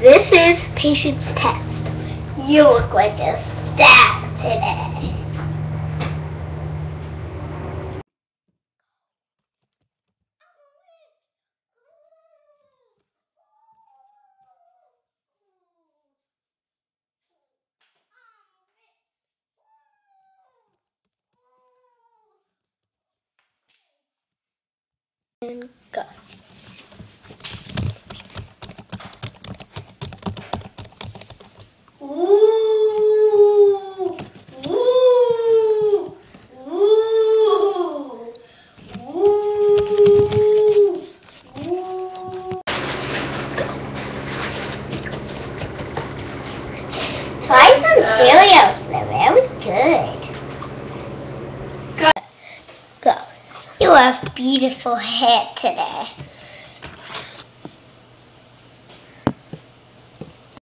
This is patience test. You look like a star today. And go. Try some cereal, That was good. Go. Go. You have beautiful hair today.